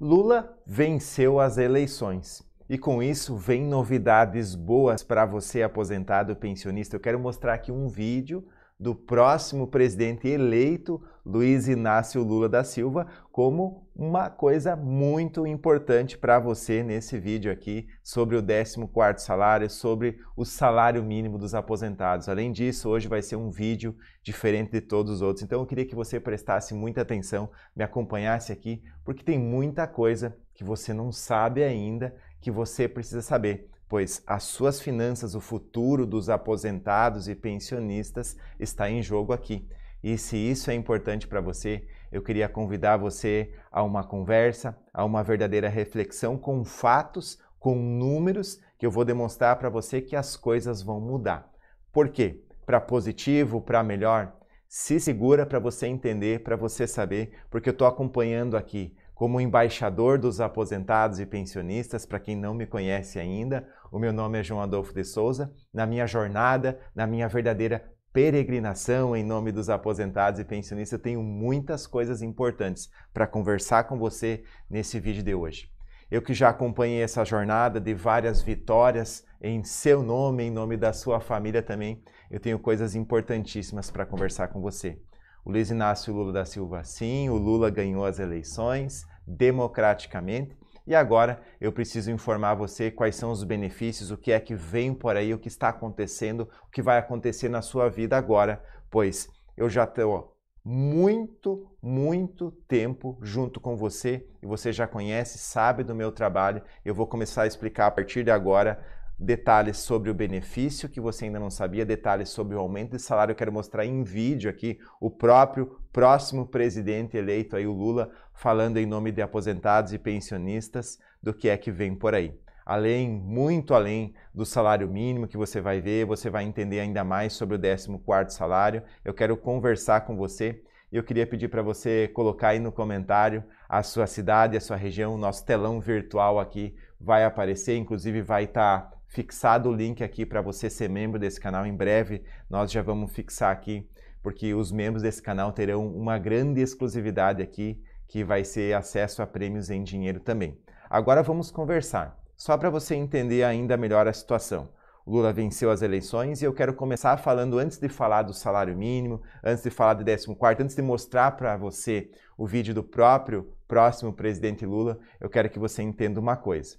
Lula venceu as eleições. E com isso vem novidades boas para você aposentado pensionista. Eu quero mostrar aqui um vídeo do próximo presidente eleito, Luiz Inácio Lula da Silva, como uma coisa muito importante para você nesse vídeo aqui sobre o 14º salário, sobre o salário mínimo dos aposentados. Além disso, hoje vai ser um vídeo diferente de todos os outros. Então eu queria que você prestasse muita atenção, me acompanhasse aqui, porque tem muita coisa que você não sabe ainda que você precisa saber pois as suas finanças, o futuro dos aposentados e pensionistas está em jogo aqui. E se isso é importante para você, eu queria convidar você a uma conversa, a uma verdadeira reflexão com fatos, com números, que eu vou demonstrar para você que as coisas vão mudar. Por quê? Para positivo, para melhor? Se segura para você entender, para você saber, porque eu estou acompanhando aqui como embaixador dos aposentados e pensionistas, para quem não me conhece ainda, o meu nome é João Adolfo de Souza. Na minha jornada, na minha verdadeira peregrinação em nome dos aposentados e pensionistas, eu tenho muitas coisas importantes para conversar com você nesse vídeo de hoje. Eu que já acompanhei essa jornada de várias vitórias em seu nome, em nome da sua família também, eu tenho coisas importantíssimas para conversar com você. O Luiz Inácio Lula da Silva, sim, o Lula ganhou as eleições, democraticamente. E agora eu preciso informar você quais são os benefícios, o que é que vem por aí, o que está acontecendo, o que vai acontecer na sua vida agora, pois eu já estou muito, muito tempo junto com você e você já conhece, sabe do meu trabalho. Eu vou começar a explicar a partir de agora detalhes sobre o benefício que você ainda não sabia, detalhes sobre o aumento de salário. Eu quero mostrar em vídeo aqui o próprio próximo presidente eleito aí, o Lula, falando em nome de aposentados e pensionistas do que é que vem por aí. Além, muito além do salário mínimo que você vai ver, você vai entender ainda mais sobre o 14º salário. Eu quero conversar com você e eu queria pedir para você colocar aí no comentário a sua cidade, a sua região, o nosso telão virtual aqui vai aparecer, inclusive vai estar tá fixado o link aqui para você ser membro desse canal. Em breve nós já vamos fixar aqui, porque os membros desse canal terão uma grande exclusividade aqui, que vai ser acesso a prêmios em dinheiro também. Agora vamos conversar, só para você entender ainda melhor a situação. O Lula venceu as eleições e eu quero começar falando, antes de falar do salário mínimo, antes de falar do 14, antes de mostrar para você o vídeo do próprio próximo presidente Lula, eu quero que você entenda uma coisa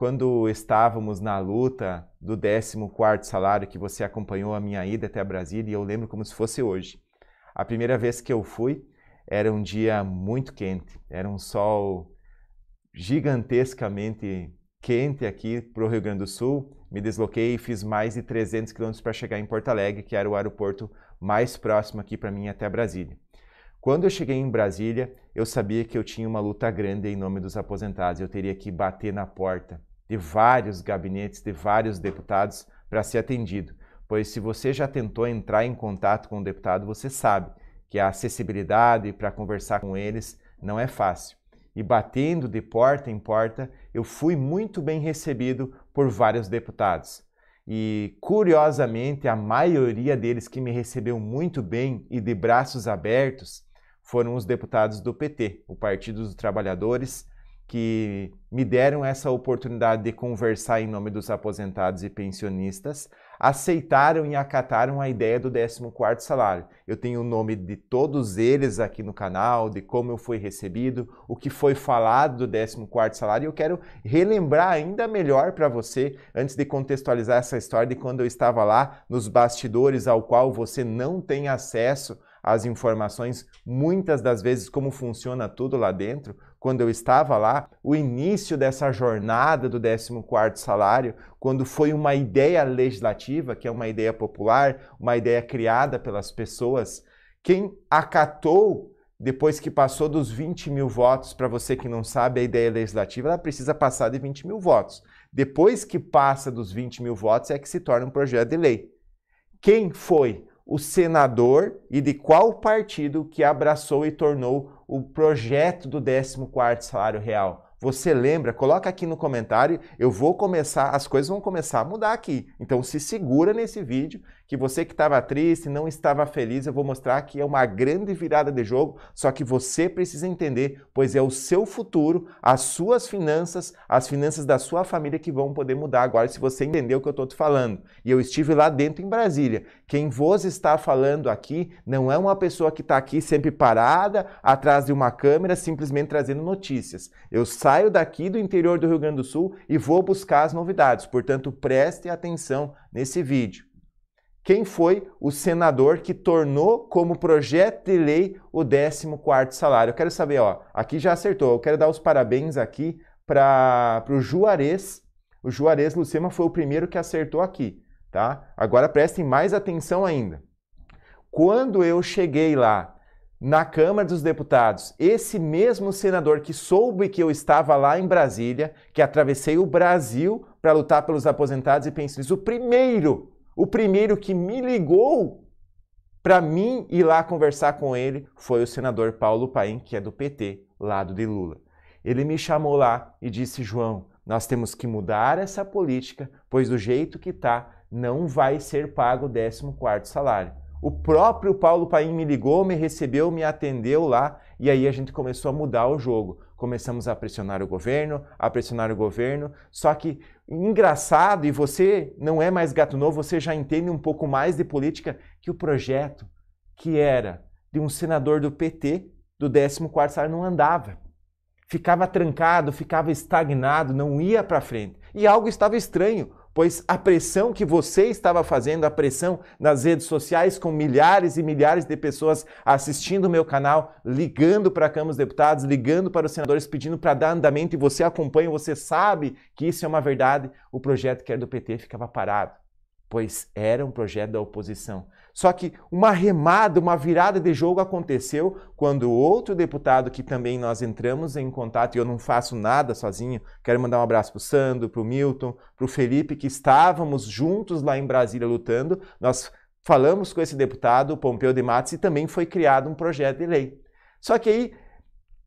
quando estávamos na luta do 14º salário, que você acompanhou a minha ida até Brasília, e eu lembro como se fosse hoje. A primeira vez que eu fui, era um dia muito quente, era um sol gigantescamente quente aqui para o Rio Grande do Sul. Me desloquei e fiz mais de 300 quilômetros para chegar em Porto Alegre, que era o aeroporto mais próximo aqui para mim até Brasília. Quando eu cheguei em Brasília, eu sabia que eu tinha uma luta grande em nome dos aposentados. Eu teria que bater na porta de vários gabinetes, de vários deputados para ser atendido. Pois se você já tentou entrar em contato com o deputado, você sabe que a acessibilidade para conversar com eles não é fácil. E batendo de porta em porta, eu fui muito bem recebido por vários deputados. E curiosamente, a maioria deles que me recebeu muito bem e de braços abertos foram os deputados do PT, o Partido dos Trabalhadores, que me deram essa oportunidade de conversar em nome dos aposentados e pensionistas, aceitaram e acataram a ideia do 14º salário. Eu tenho o nome de todos eles aqui no canal, de como eu fui recebido, o que foi falado do 14º salário, e eu quero relembrar ainda melhor para você, antes de contextualizar essa história de quando eu estava lá nos bastidores ao qual você não tem acesso às informações, muitas das vezes como funciona tudo lá dentro, quando eu estava lá, o início dessa jornada do 14º salário, quando foi uma ideia legislativa, que é uma ideia popular, uma ideia criada pelas pessoas, quem acatou depois que passou dos 20 mil votos, para você que não sabe, a ideia legislativa ela precisa passar de 20 mil votos. Depois que passa dos 20 mil votos, é que se torna um projeto de lei. Quem foi o senador e de qual partido que abraçou e tornou o projeto do 14º salário real. Você lembra? Coloca aqui no comentário. Eu vou começar, as coisas vão começar a mudar aqui. Então se segura nesse vídeo que você que estava triste, não estava feliz, eu vou mostrar que é uma grande virada de jogo, só que você precisa entender, pois é o seu futuro, as suas finanças, as finanças da sua família que vão poder mudar agora, se você entender o que eu estou te falando. E eu estive lá dentro em Brasília. Quem vos está falando aqui não é uma pessoa que está aqui sempre parada, atrás de uma câmera, simplesmente trazendo notícias. Eu saio daqui do interior do Rio Grande do Sul e vou buscar as novidades. Portanto, preste atenção nesse vídeo quem foi o senador que tornou como projeto de lei o 14º salário. Eu quero saber, ó, aqui já acertou, eu quero dar os parabéns aqui para o Juarez. O Juarez Lucema foi o primeiro que acertou aqui, tá? Agora prestem mais atenção ainda. Quando eu cheguei lá na Câmara dos Deputados, esse mesmo senador que soube que eu estava lá em Brasília, que atravessei o Brasil para lutar pelos aposentados e pensionistas, o primeiro o primeiro que me ligou para mim ir lá conversar com ele foi o senador Paulo Paim, que é do PT, lado de Lula. Ele me chamou lá e disse: João, nós temos que mudar essa política, pois do jeito que está, não vai ser pago o 14 salário. O próprio Paulo Paim me ligou, me recebeu, me atendeu lá e aí a gente começou a mudar o jogo. Começamos a pressionar o governo, a pressionar o governo. Só que engraçado, e você não é mais gato novo, você já entende um pouco mais de política, que o projeto que era de um senador do PT, do 14º salário, não andava. Ficava trancado, ficava estagnado, não ia para frente. E algo estava estranho pois a pressão que você estava fazendo, a pressão nas redes sociais com milhares e milhares de pessoas assistindo o meu canal, ligando para a Câmara dos Deputados, ligando para os senadores pedindo para dar andamento e você acompanha, você sabe que isso é uma verdade, o projeto que era do PT ficava parado, pois era um projeto da oposição. Só que uma remada, uma virada de jogo aconteceu quando outro deputado que também nós entramos em contato, e eu não faço nada sozinho, quero mandar um abraço para o Sandro, para o Milton, para o Felipe, que estávamos juntos lá em Brasília lutando. Nós falamos com esse deputado, Pompeu de Matos, e também foi criado um projeto de lei. Só que aí,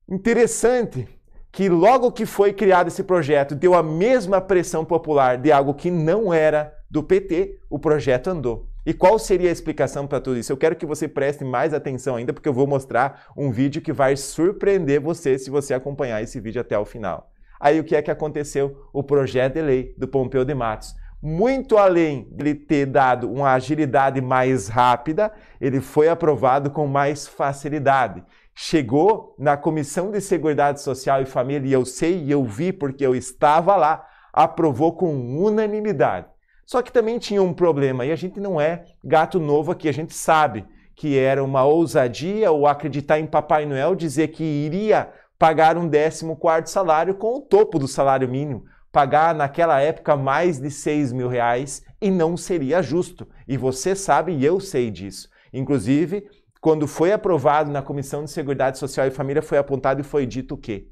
interessante que logo que foi criado esse projeto, deu a mesma pressão popular de algo que não era do PT, o projeto andou. E qual seria a explicação para tudo isso? Eu quero que você preste mais atenção ainda, porque eu vou mostrar um vídeo que vai surpreender você se você acompanhar esse vídeo até o final. Aí o que é que aconteceu? O projeto de lei do Pompeu de Matos. Muito além de ele ter dado uma agilidade mais rápida, ele foi aprovado com mais facilidade. Chegou na Comissão de Seguridade Social e Família, e eu sei e eu vi porque eu estava lá, aprovou com unanimidade. Só que também tinha um problema, e a gente não é gato novo aqui, a gente sabe que era uma ousadia ou acreditar em Papai Noel dizer que iria pagar um 14 salário com o topo do salário mínimo, pagar naquela época mais de 6 mil reais e não seria justo. E você sabe e eu sei disso. Inclusive, quando foi aprovado na Comissão de Seguridade Social e Família, foi apontado e foi dito que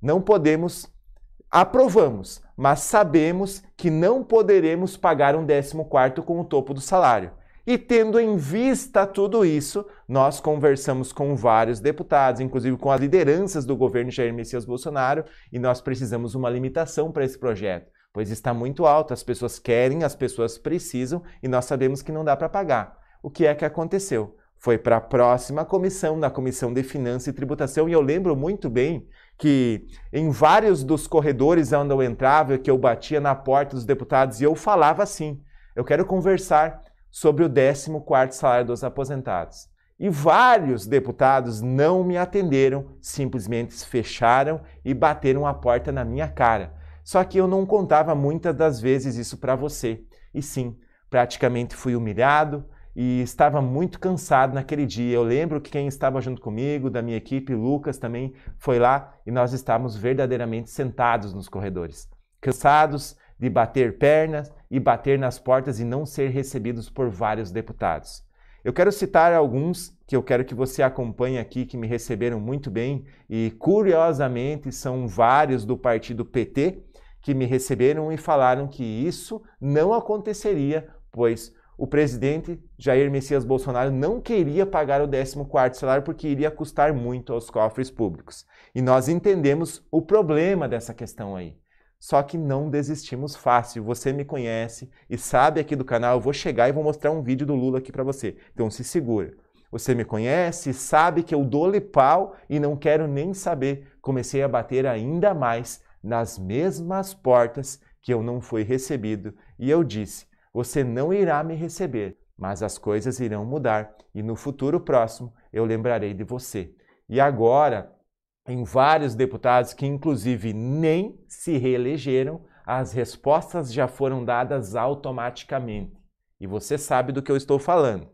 não podemos aprovamos, mas sabemos que não poderemos pagar um 14 com o topo do salário. E tendo em vista tudo isso, nós conversamos com vários deputados, inclusive com as lideranças do governo Jair Messias Bolsonaro, e nós precisamos uma limitação para esse projeto, pois está muito alto, as pessoas querem, as pessoas precisam, e nós sabemos que não dá para pagar. O que é que aconteceu? Foi para a próxima comissão, na Comissão de Finanças e Tributação, e eu lembro muito bem que em vários dos corredores onde eu entrava, que eu batia na porta dos deputados e eu falava assim: eu quero conversar sobre o 14 salário dos aposentados. E vários deputados não me atenderam, simplesmente fecharam e bateram a porta na minha cara. Só que eu não contava muitas das vezes isso para você. E sim, praticamente fui humilhado, e estava muito cansado naquele dia. Eu lembro que quem estava junto comigo, da minha equipe, Lucas também, foi lá e nós estávamos verdadeiramente sentados nos corredores, cansados de bater pernas e bater nas portas e não ser recebidos por vários deputados. Eu quero citar alguns que eu quero que você acompanhe aqui, que me receberam muito bem e curiosamente são vários do partido PT que me receberam e falaram que isso não aconteceria, pois o presidente Jair Messias Bolsonaro não queria pagar o 14º salário porque iria custar muito aos cofres públicos. E nós entendemos o problema dessa questão aí. Só que não desistimos fácil. Você me conhece e sabe aqui do canal, eu vou chegar e vou mostrar um vídeo do Lula aqui para você. Então se segura. Você me conhece, sabe que eu dou-lhe pau e não quero nem saber. Comecei a bater ainda mais nas mesmas portas que eu não fui recebido. E eu disse: Você não irá me receber, mas as coisas irão mudar e no futuro próximo eu lembrarei de você. E agora, em vários deputados que inclusive nem se reelegeram, as respostas já foram dadas automaticamente. E você sabe do que eu estou falando.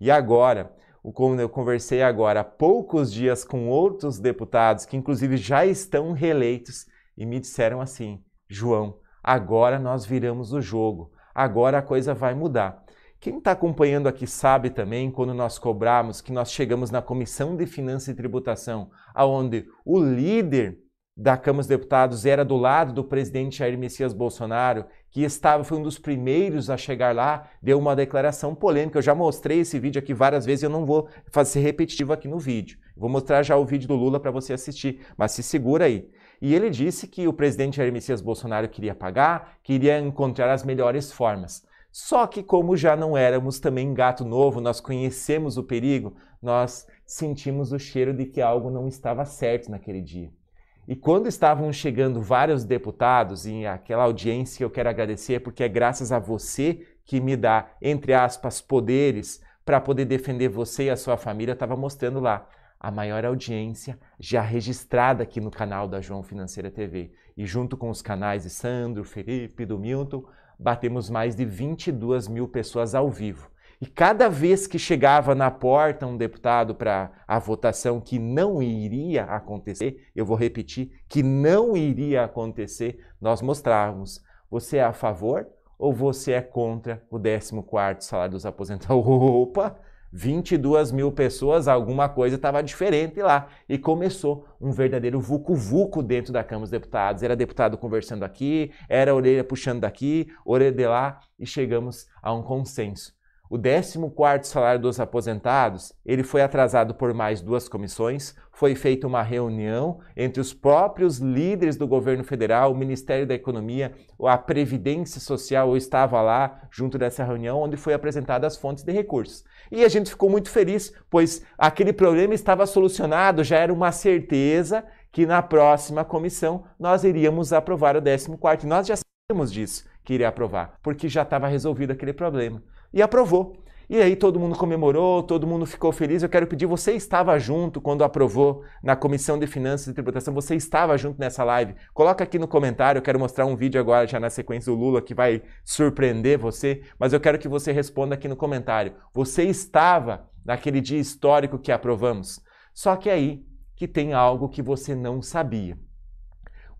E agora, como eu conversei agora há poucos dias com outros deputados que inclusive já estão reeleitos e me disseram assim: João, agora nós viramos o jogo, agora a coisa vai mudar. Quem está acompanhando aqui sabe também quando nós cobramos que nós chegamos na Comissão de Finanças e Tributação, aonde o líder da Câmara dos Deputados era do lado do presidente Jair Messias Bolsonaro, que estava foi um dos primeiros a chegar lá, deu uma declaração polêmica. Eu já mostrei esse vídeo aqui várias vezes, eu não vou fazer repetitivo aqui no vídeo. Vou mostrar já o vídeo do Lula para você assistir, mas se segura aí. E ele disse que o presidente Jair Messias Bolsonaro queria pagar, queria encontrar as melhores formas. Só que, como já não éramos também gato novo, nós conhecemos o perigo, nós sentimos o cheiro de que algo não estava certo naquele dia. E quando estavam chegando vários deputados, e aquela audiência eu quero agradecer, porque é graças a você que me dá, entre aspas, poderes para poder defender você e a sua família, estava mostrando lá a maior audiência já registrada aqui no canal da João Financeira TV. E junto com os canais de Sandro, Felipe, do Milton, batemos mais de 22 mil pessoas ao vivo. E cada vez que chegava na porta um deputado para a votação que não iria acontecer, eu vou repetir, que não iria acontecer, nós mostrávamos: você é a favor ou você é contra o 14 salário dos aposentados? Opa! 22 mil pessoas, alguma coisa estava diferente lá. E começou um verdadeiro vucu-vucu dentro da Câmara dos Deputados. Era deputado conversando aqui, era orelha puxando daqui, orelha de lá, e chegamos a um consenso. O 14º salário dos aposentados, ele foi atrasado por mais duas comissões, foi feita uma reunião entre os próprios líderes do governo federal, o Ministério da Economia, a Previdência Social, eu estava lá junto dessa reunião, onde foi apresentadas as fontes de recursos. E a gente ficou muito feliz, pois aquele problema estava solucionado, já era uma certeza que na próxima comissão nós iríamos aprovar o 14º. Nós já sabíamos disso, que iria aprovar, porque já estava resolvido aquele problema e aprovou. E aí todo mundo comemorou, todo mundo ficou feliz. Eu quero pedir, você estava junto quando aprovou na Comissão de Finanças e Tributação? Você estava junto nessa live? Coloca aqui no comentário, eu quero mostrar um vídeo agora já na sequência do Lula que vai surpreender você, mas eu quero que você responda aqui no comentário. Você estava naquele dia histórico que aprovamos? Só que aí que tem algo que você não sabia.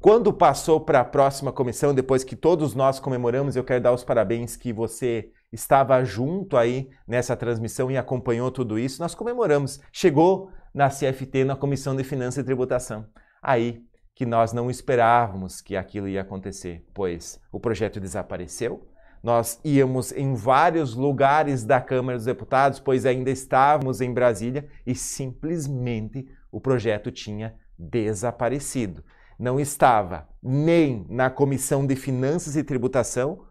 Quando passou para a próxima comissão, depois que todos nós comemoramos, eu quero dar os parabéns que você estava junto aí nessa transmissão e acompanhou tudo isso, nós comemoramos. Chegou na CFT, na Comissão de Finanças e Tributação. Aí que nós não esperávamos que aquilo ia acontecer, pois o projeto desapareceu. Nós íamos em vários lugares da Câmara dos Deputados, pois ainda estávamos em Brasília e simplesmente o projeto tinha desaparecido. Não estava nem na Comissão de Finanças e Tributação,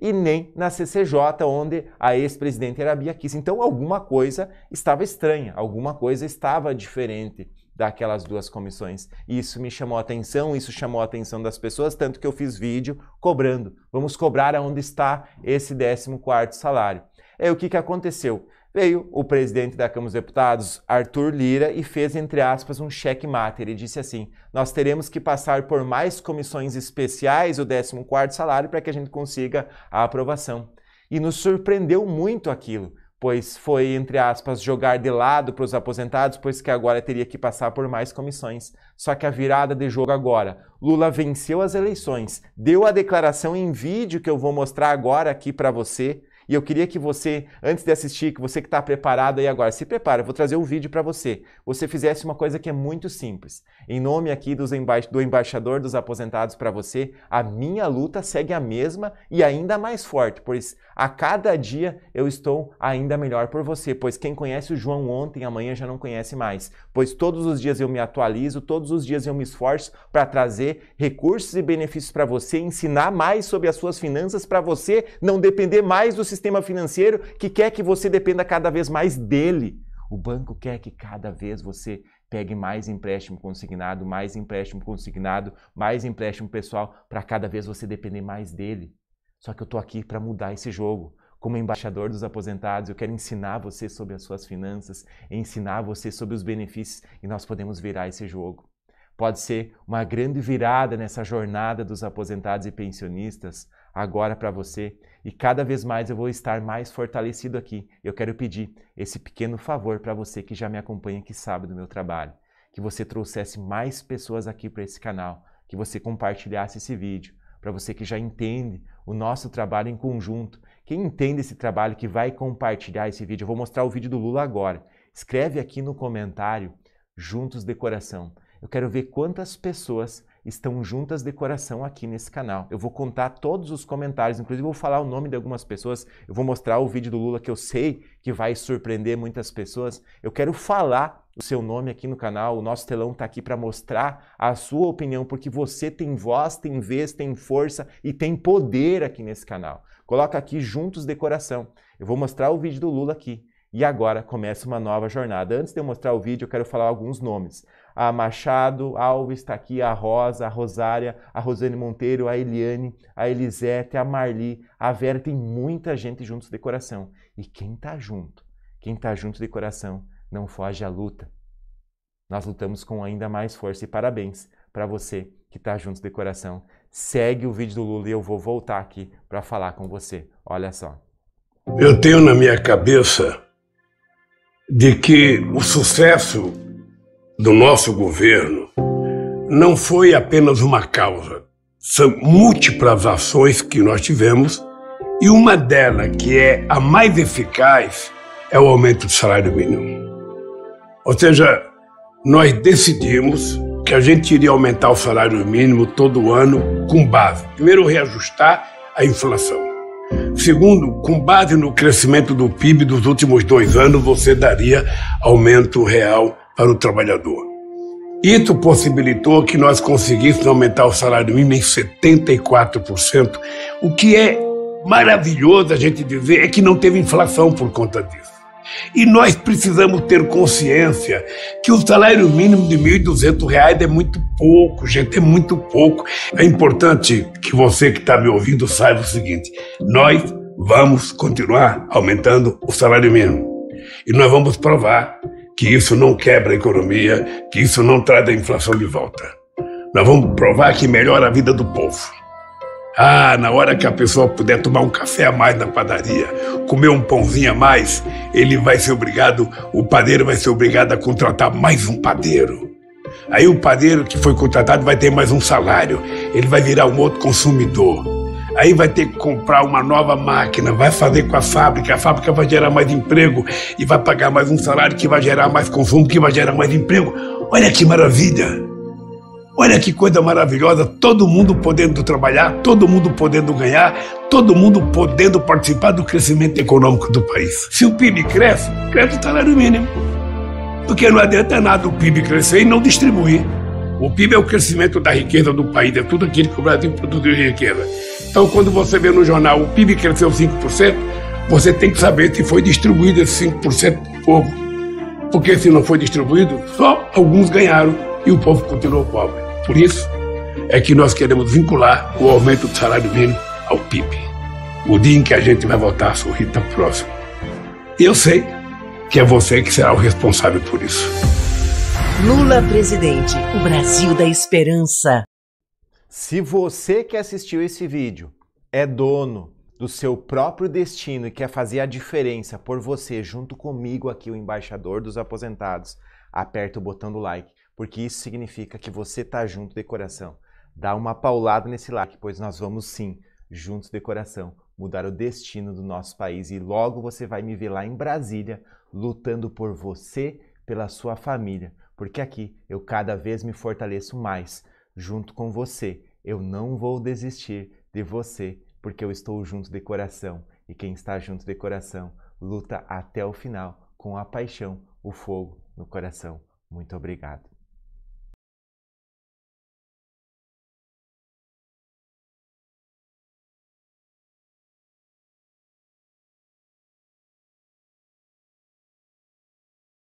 e nem na CCJ, onde a ex-presidente era Bia Kiss. Então alguma coisa estava estranha, alguma coisa estava diferente daquelas duas comissões. Isso me chamou a atenção, isso chamou a atenção das pessoas, tanto que eu fiz vídeo cobrando. Vamos cobrar aonde está esse 14º salário. É o que, que aconteceu? Veio o presidente da Câmara dos Deputados, Arthur Lira, e fez, entre aspas, um checkmate. Ele disse assim: Nós teremos que passar por mais comissões especiais, o 14 salário, para que a gente consiga a aprovação. E nos surpreendeu muito aquilo, pois foi, entre aspas, jogar de lado para os aposentados, pois que agora teria que passar por mais comissões. Só que a virada de jogo agora, Lula venceu as eleições, deu a declaração em vídeo que eu vou mostrar agora aqui para você E eu queria que você, antes de assistir, que você que está preparado aí agora, se prepara, eu vou trazer um vídeo para você. Você fizesse uma coisa que é muito simples. Em nome aqui dos emba do embaixador dos aposentados para você, a minha luta segue a mesma e ainda mais forte, pois a cada dia eu estou ainda melhor por você, pois quem conhece o João ontem, amanhã já não conhece mais. Pois todos os dias eu me atualizo, todos os dias eu me esforço para trazer recursos e benefícios para você, ensinar mais sobre as suas finanças para você não depender mais do sistema financeiro que quer que você dependa cada vez mais dele. O banco quer que cada vez você pegue mais empréstimo consignado, mais empréstimo consignado, mais empréstimo pessoal, para cada vez você depender mais dele. Só que eu estou aqui para mudar esse jogo. Como embaixador dos aposentados, eu quero ensinar você sobre as suas finanças, ensinar você sobre os benefícios e nós podemos virar esse jogo. Pode ser uma grande virada nessa jornada dos aposentados e pensionistas agora para você e cada vez mais eu vou estar mais fortalecido aqui. Eu quero pedir esse pequeno favor para você que já me acompanha, que sabe do meu trabalho, que você trouxesse mais pessoas aqui para esse canal, que você compartilhasse esse vídeo, para você que já entende o nosso trabalho em conjunto. Quem entende esse trabalho, que vai compartilhar esse vídeo, eu vou mostrar o vídeo do Lula agora. Escreve aqui no comentário Juntos de Coração. Eu quero ver quantas pessoas estão juntas de coração aqui nesse canal. Eu vou contar todos os comentários, inclusive vou falar o nome de algumas pessoas, eu vou mostrar o vídeo do Lula que eu sei que vai surpreender muitas pessoas. Eu quero falar o seu nome aqui no canal, o nosso telão está aqui para mostrar a sua opinião, porque você tem voz, tem vez, tem força e tem poder aqui nesse canal. Coloca aqui juntos de coração. Eu vou mostrar o vídeo do Lula aqui. E agora começa uma nova jornada. Antes de eu mostrar o vídeo, eu quero falar alguns nomes a Machado Alves, está aqui a Rosa, a Rosária, a Rosane Monteiro, a Eliane, a Elisete, a Marli, a Vera, tem muita gente juntos de coração. E quem está junto, quem está junto de coração, não foge à luta. Nós lutamos com ainda mais força e parabéns para você que está junto de coração. Segue o vídeo do Lula e eu vou voltar aqui para falar com você. Olha só. Eu tenho na minha cabeça de que o sucesso do nosso governo não foi apenas uma causa. São múltiplas ações que nós tivemos e uma delas, que é a mais eficaz, é o aumento do salário mínimo. Ou seja, nós decidimos que a gente iria aumentar o salário mínimo todo ano com base. Primeiro, reajustar a inflação. Segundo, com base no crescimento do PIB dos últimos dois anos, você daria aumento real para o trabalhador. Isso possibilitou que nós conseguíssemos aumentar o salário mínimo em 74%. O que é maravilhoso a gente dizer é que não teve inflação por conta disso. E nós precisamos ter consciência que o salário mínimo de R$ 1.200 é muito pouco, gente, é muito pouco. É importante que você que está me ouvindo saiba o seguinte: nós vamos continuar aumentando o salário mínimo. E nós vamos provar que isso não quebra a economia, que isso não traz a inflação de volta. Nós vamos provar que melhora a vida do povo. Ah, na hora que a pessoa puder tomar um café a mais na padaria, comer um pãozinho a mais, ele vai ser obrigado, o padeiro vai ser obrigado a contratar mais um padeiro. Aí o padeiro que foi contratado vai ter mais um salário, ele vai virar um outro consumidor. Aí vai ter que comprar uma nova máquina, vai fazer com a fábrica, a fábrica vai gerar mais emprego e vai pagar mais um salário que vai gerar mais consumo, que vai gerar mais emprego. Olha que maravilha! Olha que coisa maravilhosa, todo mundo podendo trabalhar, todo mundo podendo ganhar, todo mundo podendo participar do crescimento econômico do país. Se o PIB cresce, cresce o salário mínimo. Porque não adianta nada o PIB crescer e não distribuir. O PIB é o crescimento da riqueza do país, é tudo aquilo que o Brasil produziu de riqueza. Então, quando você vê no jornal o PIB cresceu 5%, você tem que saber se foi distribuído esse 5% para o povo. Porque se não foi distribuído, só alguns ganharam e o povo continuou pobre. Por isso é que nós queremos vincular o aumento do salário mínimo ao PIB. O dia em que a gente vai voltar a sorrir está próximo. E eu sei que é você que será o responsável por isso. Lula presidente, o Brasil da esperança. Se você que assistiu esse vídeo é dono do seu próprio destino e quer fazer a diferença por você, junto comigo aqui, o embaixador dos aposentados, aperta o botão do like, porque isso significa que você está junto de coração. Dá uma paulada nesse like, pois nós vamos sim juntos de coração, mudar o destino do nosso país e logo você vai me ver lá em Brasília lutando por você, pela sua família, porque aqui eu cada vez me fortaleço mais junto com você. Eu não vou desistir de você, porque eu estou junto de coração e quem está junto de coração luta até o final com a paixão, o fogo no coração. Muito obrigado.